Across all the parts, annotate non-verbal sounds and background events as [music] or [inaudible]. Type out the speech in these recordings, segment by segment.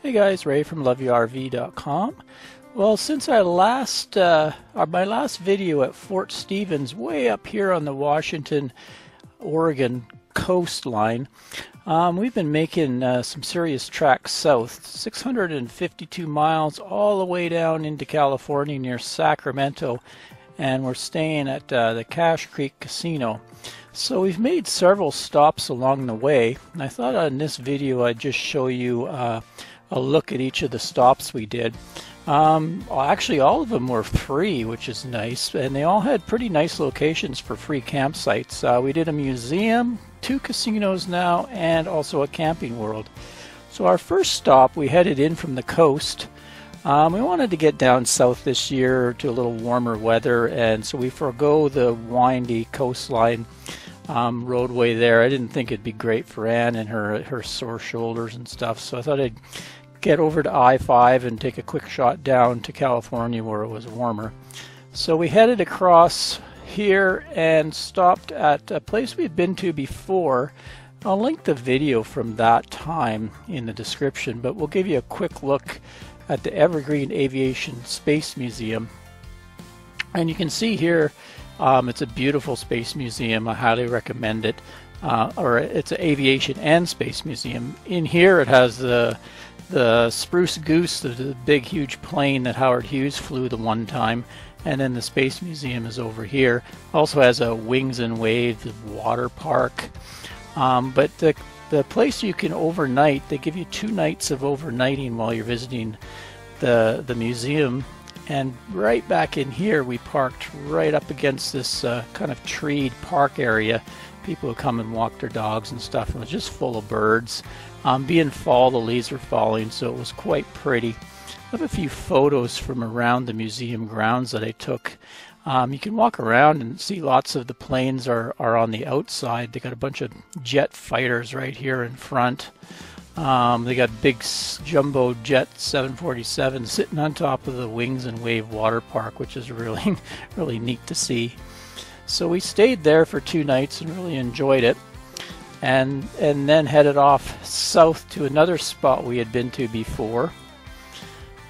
Hey guys, Ray from LoveYourRV.com. Well, since our last, uh, my last video at Fort Stevens, way up here on the Washington, Oregon coastline, um, we've been making uh, some serious tracks south, 652 miles all the way down into California near Sacramento, and we're staying at uh, the Cache Creek Casino. So we've made several stops along the way. I thought on this video I'd just show you uh, a look at each of the stops we did. Um, actually, all of them were free, which is nice, and they all had pretty nice locations for free campsites. Uh, we did a museum, two casinos now, and also a camping world. So our first stop, we headed in from the coast. Um, we wanted to get down south this year to a little warmer weather, and so we forego the windy coastline um, roadway there. I didn't think it'd be great for Anne and her her sore shoulders and stuff, so I thought I'd get over to I-5 and take a quick shot down to California where it was warmer. So we headed across here and stopped at a place we've been to before. I'll link the video from that time in the description, but we'll give you a quick look at the Evergreen Aviation Space Museum. And you can see here, um, it's a beautiful space museum. I highly recommend it. Uh, or it's an aviation and space museum. In here, it has the the Spruce Goose, the, the, big, huge plane that Howard Hughes flew the one time, and then the Space Museum is over here. Also has a Wings and Waves water park. Um, but the the place you can overnight, they give you two nights of overnighting while you're visiting the the museum. And right back in here, we parked right up against this uh, kind of treed park area. People would come and walk their dogs and stuff. and It was just full of birds. Um, being fall, the leaves were falling, so it was quite pretty. I have a few photos from around the museum grounds that I took. Um, you can walk around and see lots of the planes are, are on the outside. They got a bunch of jet fighters right here in front. Um, they got big jumbo jet 747 sitting on top of the Wings and Wave Water Park, which is really, [laughs] really neat to see. So we stayed there for two nights and really enjoyed it and and then headed off south to another spot we had been to before.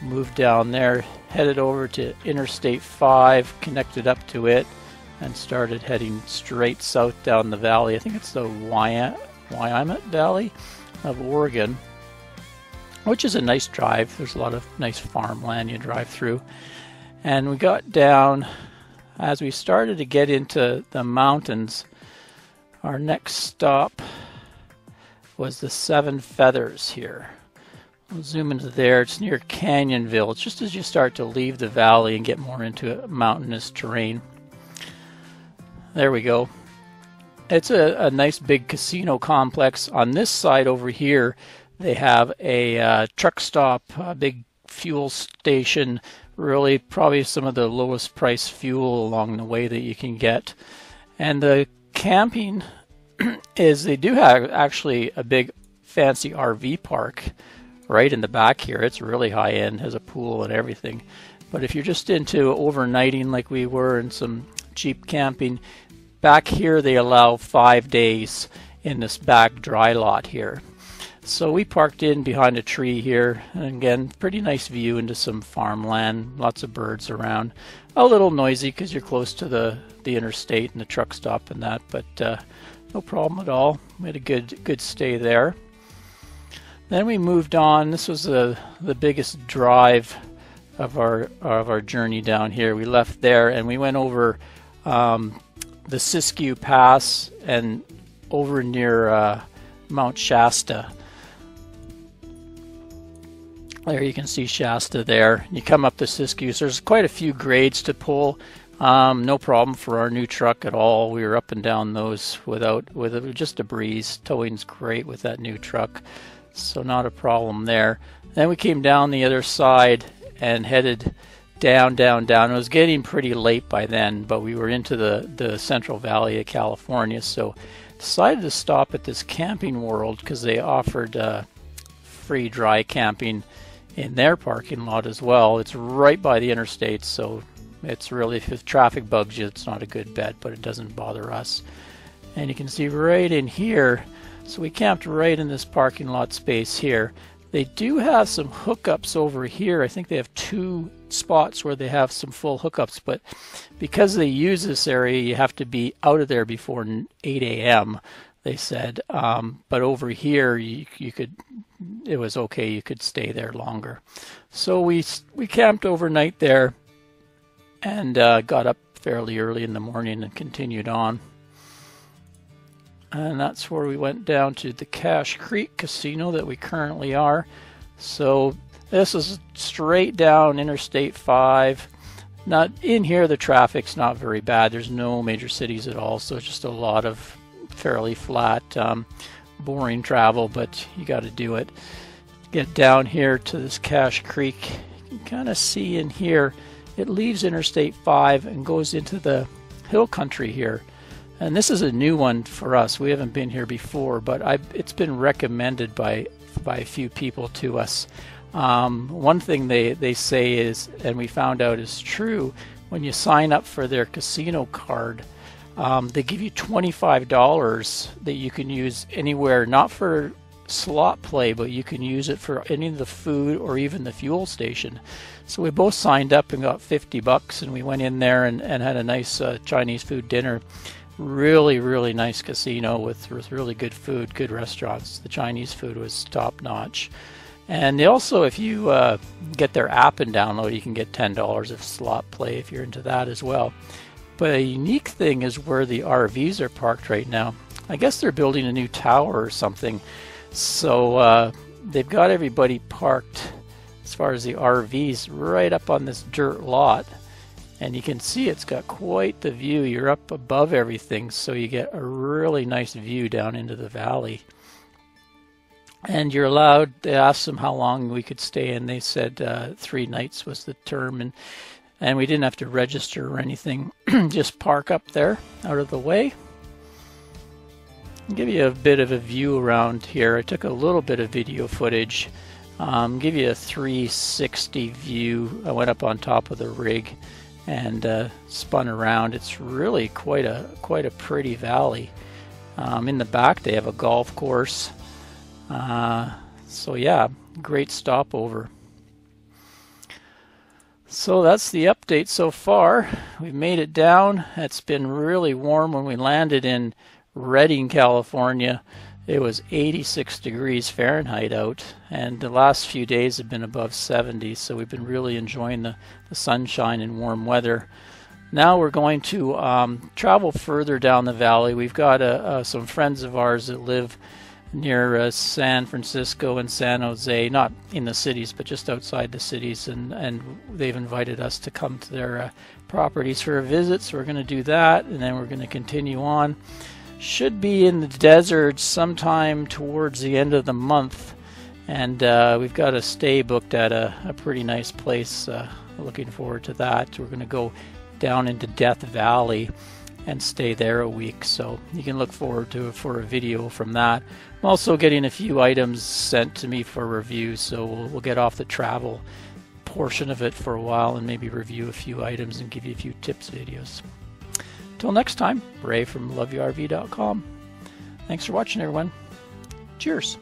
Moved down there, headed over to Interstate 5, connected up to it, and started heading straight south down the valley. I think it's the Willamette Valley of Oregon, which is a nice drive. There's a lot of nice farmland you drive through. And we got down as we started to get into the mountains our next stop was the Seven Feathers here. We'll zoom into there. It's near Canyonville. It's just as you start to leave the valley and get more into mountainous terrain. There we go. It's a, a nice big casino complex. On this side over here, they have a uh, truck stop, a big fuel station, really probably some of the lowest price fuel along the way that you can get. And the camping [clears throat] is they do have actually a big fancy RV park right in the back here. It's really high end, has a pool and everything. But if you're just into overnighting like we were and some cheap camping, back here they allow five days in this back dry lot here. So we parked in behind a tree here, and again, pretty nice view into some farmland, lots of birds around. A little noisy because you're close to the, the interstate and the truck stop and that, but uh, no problem at all. We had a good good stay there. Then we moved on. This was the the biggest drive of our of our journey down here. We left there and we went over um, the Siskiyou Pass and over near uh, Mount Shasta. There you can see Shasta there. You come up the Siskiyou. So there's quite a few grades to pull. Um, no problem for our new truck at all. We were up and down those without with just a breeze. Towing's great with that new truck, so not a problem there. Then we came down the other side and headed down, down, down. It was getting pretty late by then, but we were into the the Central Valley of California, so decided to stop at this Camping World because they offered uh, free dry camping in their parking lot as well. It's right by the interstate, so it's really, if traffic bugs you, it's not a good bet, but it doesn't bother us. And you can see right in here, so we camped right in this parking lot space here. They do have some hookups over here. I think they have two spots where they have some full hookups, but because they use this area, you have to be out of there before 8 a.m. They said, um, but over here you, you could, it was okay. You could stay there longer. So we we camped overnight there, and uh, got up fairly early in the morning and continued on. And that's where we went down to the Cache Creek Casino that we currently are. So this is straight down Interstate 5. Not in here, the traffic's not very bad. There's no major cities at all, so just a lot of fairly flat, um, boring travel, but you got to do it. Get down here to this Cache Creek. You can kind of see in here, it leaves Interstate 5 and goes into the hill country here. And this is a new one for us. We haven't been here before, but I've, it's been recommended by by a few people to us. Um, one thing they, they say is, and we found out is true, when you sign up for their casino card, um, they give you $25 that you can use anywhere, not for slot play, but you can use it for any of the food or even the fuel station. So we both signed up and got 50 bucks, and we went in there and, and had a nice uh, Chinese food dinner. Really, really nice casino with, with really good food, good restaurants. The Chinese food was top notch. And they also, if you uh, get their app and download, you can get $10 of slot play if you're into that as well. But a unique thing is where the RVs are parked right now. I guess they're building a new tower or something. So uh, they've got everybody parked, as far as the RVs, right up on this dirt lot. And you can see it's got quite the view. You're up above everything, so you get a really nice view down into the valley. And you're allowed, they asked them how long we could stay, and they said uh, three nights was the term. And and we didn't have to register or anything. [clears throat] Just park up there out of the way. Give you a bit of a view around here. I took a little bit of video footage. Um, give you a 360 view. I went up on top of the rig and uh, spun around. It's really quite a quite a pretty valley. Um, in the back they have a golf course. Uh, so yeah, great stopover. So that's the update so far. We've made it down. It's been really warm when we landed in Redding, California. It was 86 degrees Fahrenheit out, and the last few days have been above 70, so we've been really enjoying the, the sunshine and warm weather. Now we're going to um, travel further down the valley. We've got uh, uh, some friends of ours that live near uh, San Francisco and San Jose, not in the cities, but just outside the cities, and, and they've invited us to come to their uh, properties for a visit. So we're going to do that, and then we're going to continue on. Should be in the desert sometime towards the end of the month, and uh, we've got a stay booked at a, a pretty nice place. Uh, looking forward to that. We're going to go down into Death Valley and stay there a week. So you can look forward to for a video from that. I'm also getting a few items sent to me for review, so we'll, we'll get off the travel portion of it for a while and maybe review a few items and give you a few tips videos. Until next time, Ray from loveyourRV.com. Thanks for watching, everyone. Cheers.